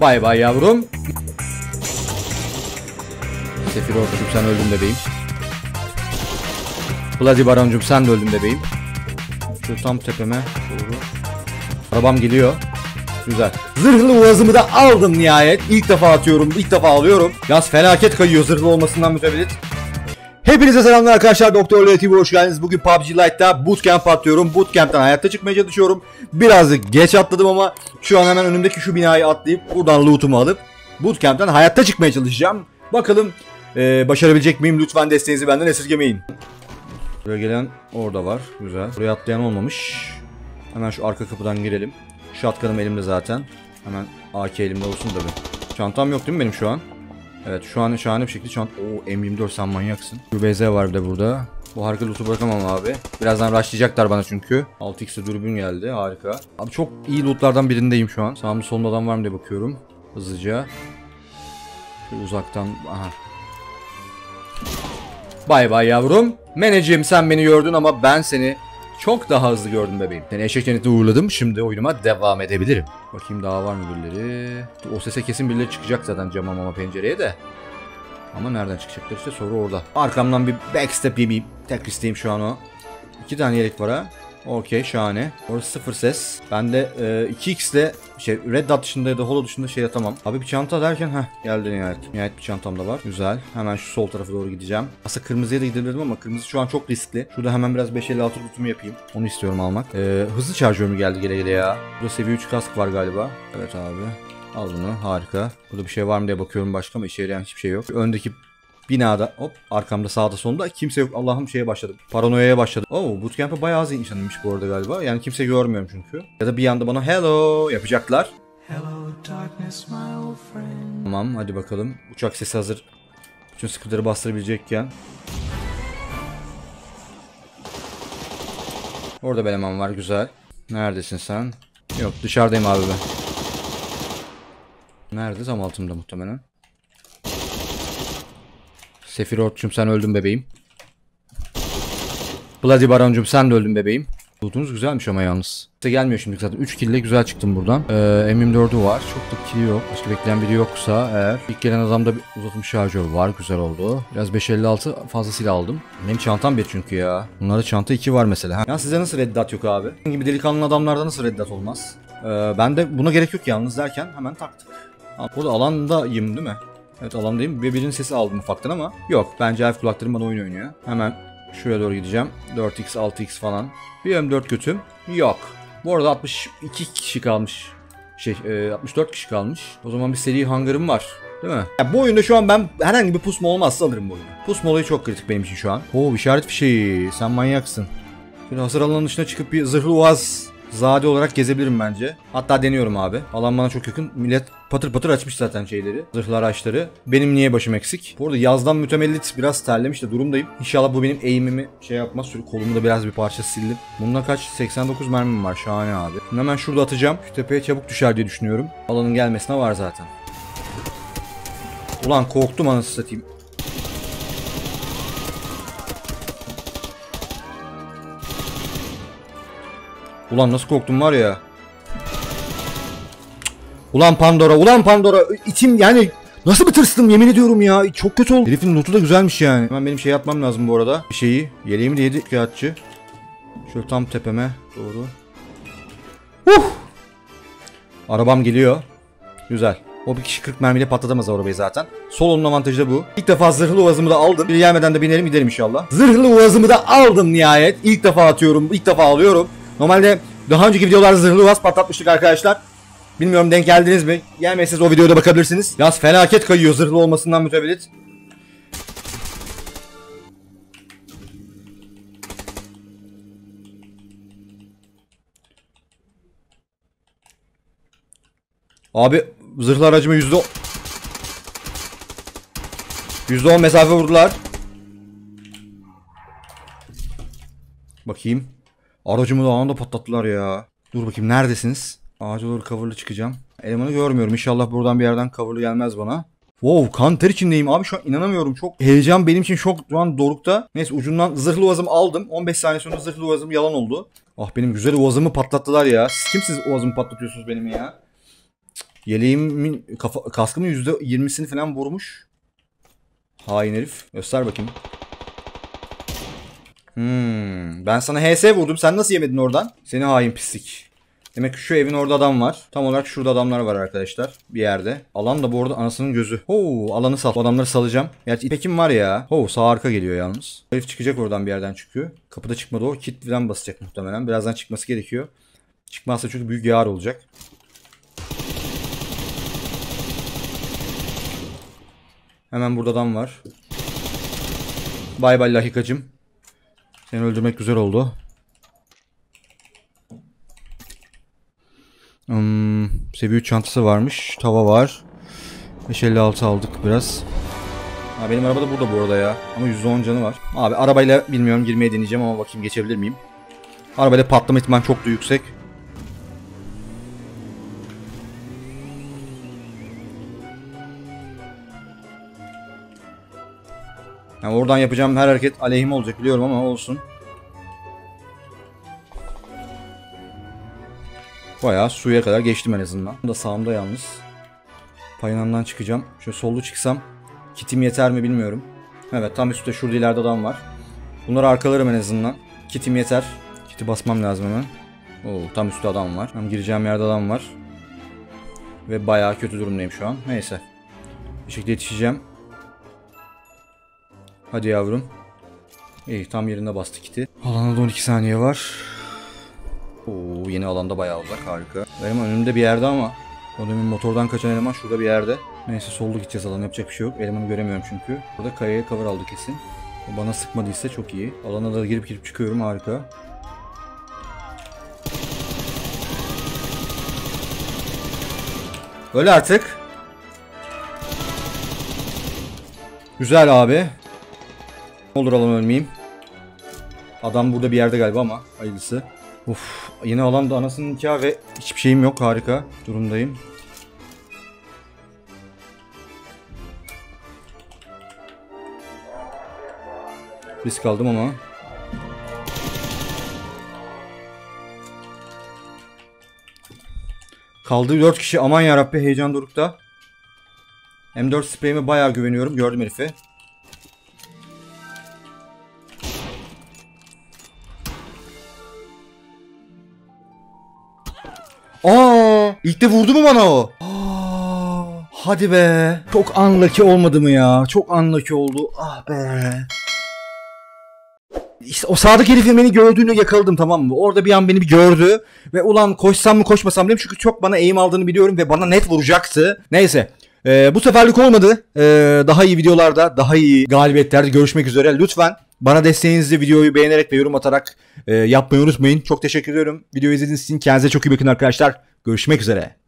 Bay bay yavrum. Sefir Ortaç'ım sen öldün bebeğim. Bloody Baron'cum sen de öldün bebeğim. Şu tam tepeme doğru. Arabam geliyor. Güzel. Zırhlı uazımı da aldım nihayet. İlk defa atıyorum, ilk defa alıyorum. Yaz felaket kayıyor zırhlı olmasından mütevellit. Hepinize selamlar arkadaşlar. Doktor Leo hoş geldiniz. Bugün PUBG Lite'da bootcamp atıyorum. Bootcamp'ten hayatta çıkmaya çalışıyorum. Birazcık geç atladım ama şu an hemen önümdeki şu binayı atlayıp buradan loot'umu alıp bootcamp'ten hayatta çıkmaya çalışacağım. Bakalım eee, başarabilecek miyim? Lütfen desteğinizi benden esirgemeyin. Buraya gelen orada var. Güzel. Buraya atlayan olmamış. Hemen şu arka kapıdan girelim. Shotgun'ım elimde zaten. Hemen AK elimde olsun tabi. Çantam yok değil mi benim şu an? Evet şu an şahane bir şekilde çant... Oo M24 sen manyaksın. BZ var bir de burada. Bu harika loot'u bırakamam abi. Birazdan rushlayacaklar bana çünkü. 6x'e dürbün geldi harika. Abi çok iyi lootlardan birindeyim şu an. Sağımda solumda adam var mı diye bakıyorum. Hızlıca. Şöyle uzaktan... Aha. Bay bay yavrum. Meneciğim sen beni gördün ama ben seni çok daha hızlı gördüm bebeğim. Seni eşek cennetine uğurladım. Şimdi oyunuma devam edebilirim. Bakayım daha var mı birileri? O sese kesin birileri çıkacak zaten cama mama pencereye de. Ama nereden çıkacaklar işte soru orada. Arkamdan bir backstep yemeyeyim. Tek isteğim şu an o. İki tane yelek var ha. Okey şahane. Orası sıfır ses. Ben de e, 2x ile şey red dot dışında ya da holo dışında şey atamam. Abi bir çanta derken heh geldi nihayet. Nihayet bir çantam da var. Güzel. Hemen şu sol tarafa doğru gideceğim. Aslında kırmızıya da gidebilirdim ama kırmızı şu an çok riskli. Şurada hemen biraz 556 lootumu yapayım. Onu istiyorum almak. E, hızlı şarjör mü geldi gele gele ya? Burada seviye 3 kask var galiba. Evet abi. Al bunu. Harika. Burada bir şey var mı diye bakıyorum başka ama işe yarayan hiçbir şey yok. Öndeki Binada hop arkamda sağda solda kimse yok. Allah'ım şeye başladım. Paranoyaya başladım. Oo bootcamp'e bayağı az insanmış bu arada galiba. Yani kimse görmüyorum çünkü. Ya da bir anda bana hello yapacaklar. Hello, darkness, my old friend. Tamam hadi bakalım. Uçak sesi hazır. Bütün sıkıntıları bastırabilecekken. Orada bir eleman var güzel. Neredesin sen? Yok dışarıdayım abi ben. Nerede? Tam altımda muhtemelen. Sefir Orçum sen öldün bebeğim. Bloody Baron'cum sen de öldün bebeğim. Lootunuz güzelmiş ama yalnız. Size gelmiyor şimdi zaten. 3 kill ile güzel çıktım buradan. Ee, M24'ü var. Çok da kill yok. Başka bekleyen biri yoksa eğer. İlk gelen adamda bir uzatılmış şarjör var. Güzel oldu. Biraz 556 fazlasıyla aldım. Benim çantam bir çünkü ya. Bunlarda çanta 2 var mesela. Ya size nasıl reddat yok abi? Sizin gibi delikanlı adamlarda nasıl reddat olmaz? Ee, ben de buna gerek yok yalnız derken hemen taktık. Ha, Burada alandayım değil mi? Evet alandayım. Birbirinin sesi aldım ufaktan ama yok. Bence elf kulaklarım bana oyun oynuyor. Hemen şuraya doğru gideceğim. 4x 6x falan. Bir M4 götüm. Yok. Bu arada 62 kişi kalmış. Şey e, 64 kişi kalmış. O zaman bir seri hangarım var. Değil mi? Ya bu oyunda şu an ben herhangi bir pusma olmazsa alırım bu oyunu. Pusma olayı çok kritik benim için şu an. Oo işaret fişeği. Sen manyaksın. Şöyle hasar alanının dışına çıkıp bir zırhlı uaz zade olarak gezebilirim bence. Hatta deniyorum abi. Alan bana çok yakın. Millet patır patır açmış zaten şeyleri. Zırhlar açları. Benim niye başım eksik? Bu arada yazdan mütemellit biraz terlemiş de durumdayım. İnşallah bu benim eğimimi şey yapmaz. Şöyle kolumu da biraz bir parça sildim. Bunda kaç? 89 mermim var. Şahane abi. Şimdi hemen şurada atacağım. Şu tepeye çabuk düşer diye düşünüyorum. Alanın gelmesine var zaten. Ulan korktum anasını satayım. Ulan nasıl korktum var ya. Ulan Pandora, ulan Pandora. İçim yani nasıl bir yemin ediyorum ya. Çok kötü oldu. Herifin notu da güzelmiş yani. Hemen benim şey yapmam lazım bu arada. Bir şeyi. Yeleğimi de yedi kağıtçı. Şöyle tam tepeme doğru. Uh! Arabam geliyor. Güzel. O bir kişi 40 mermiyle patlatamaz arabayı zaten. Solonun avantajı da bu. İlk defa zırhlı uvazımı da aldım. Bir gelmeden de binerim giderim inşallah. Zırhlı uvazımı da aldım nihayet. İlk defa atıyorum. ilk defa alıyorum. Normalde daha önceki videolarda zırhlı uvaz patlatmıştık arkadaşlar. Bilmiyorum denk geldiniz mi? Gelmezseniz o videoda bakabilirsiniz. Yaz felaket kayıyor zırhlı olmasından mütevellit. Abi zırhlı aracıma yüzde o- yüzde on mesafe vurdular. Bakayım. Aracımı da anında patlattılar ya. Dur bakayım neredesiniz? Ağaca doğru coverlı çıkacağım. Elemanı görmüyorum. İnşallah buradan bir yerden coverlı gelmez bana. Wow kan ter içindeyim abi şu an inanamıyorum. Çok heyecan benim için çok şu an dorukta. Neyse ucundan zırhlı uvazımı aldım. 15 saniye sonra zırhlı uvazım yalan oldu. Ah benim güzel uvazımı patlattılar ya. Siz kimsiz uvazımı patlatıyorsunuz benim ya? Yeleğimin kafa, kaskımın %20'sini falan vurmuş. Hain herif. Göster bakayım. Hmm, ben sana HS vurdum. Sen nasıl yemedin oradan? Seni hain pislik. Demek ki şu evin orada adam var. Tam olarak şurada adamlar var arkadaşlar. Bir yerde. Alan da bu arada anasının gözü. Oo alanı sal. Bu adamları salacağım. Gerçi ipekim var ya. Oo sağ arka geliyor yalnız. Herif çıkacak oradan bir yerden çıkıyor. Kapıda çıkmadı o. Kit basacak muhtemelen. Birazdan çıkması gerekiyor. Çıkmazsa çünkü büyük yağar olacak. Hemen burada adam var. Bay bay lahikacım. Seni öldürmek güzel oldu. Hmm, seviye 3 çantası varmış. Tava var. 556 aldık biraz. Ha, benim araba da burada bu arada ya. Ama %10 canı var. Abi arabayla bilmiyorum girmeye deneyeceğim ama bakayım geçebilir miyim? Arabayla patlama ihtimali çok da yüksek. Yani oradan yapacağım her hareket aleyhime olacak biliyorum ama olsun. Bayağı suya kadar geçtim en azından. Bu da sağımda yalnız. Paynandan çıkacağım. Şöyle sollu çıksam. Kitim yeter mi bilmiyorum. Evet tam üstte şurada ileride adam var. Bunları arkalarım en azından. Kitim yeter. Kiti basmam lazım hemen. Oo tam üstte adam var. Tam gireceğim yerde adam var. Ve bayağı kötü durumdayım şu an. Neyse. Bir şekilde yetişeceğim. Hadi yavrum. İyi tam yerinde bastı kiti. Alanda 12 saniye var. Oo, yeni alanda bayağı uzak harika. Benim önümde bir yerde ama o demin motordan kaçan eleman şurada bir yerde. Neyse sollu gideceğiz alan yapacak bir şey yok. Elemanı göremiyorum çünkü. Burada kayaya cover aldı kesin. O bana sıkmadıysa çok iyi. Alana da girip girip çıkıyorum harika. Öyle artık. Güzel abi. Ne olur alan ölmeyeyim. Adam burada bir yerde galiba ama hayırlısı. Uf, yeni alan da anasının nikahı ve hiçbir şeyim yok. Harika durumdayım. Risk aldım ama. Kaldı 4 kişi. Aman yarabbi heyecan dorukta. M4 spreyime bayağı güveniyorum. Gördüm herifi. Aa, ilk de vurdu mu bana o? Aa, hadi be. Çok unlucky olmadı mı ya? Çok unlucky oldu. Ah be. İşte o sağdaki herifin beni gördüğünü yakaladım tamam mı? Orada bir an beni bir gördü ve ulan koşsam mı koşmasam dedim çünkü çok bana eğim aldığını biliyorum ve bana net vuracaktı. Neyse. Ee, bu seferlik olmadı. Ee, daha iyi videolarda, daha iyi galibiyetlerde görüşmek üzere. Lütfen bana desteğinizi videoyu beğenerek ve yorum atarak e, yapmayı unutmayın. Çok teşekkür ediyorum. Videoyu izlediğiniz için kendinize çok iyi bakın arkadaşlar. Görüşmek üzere.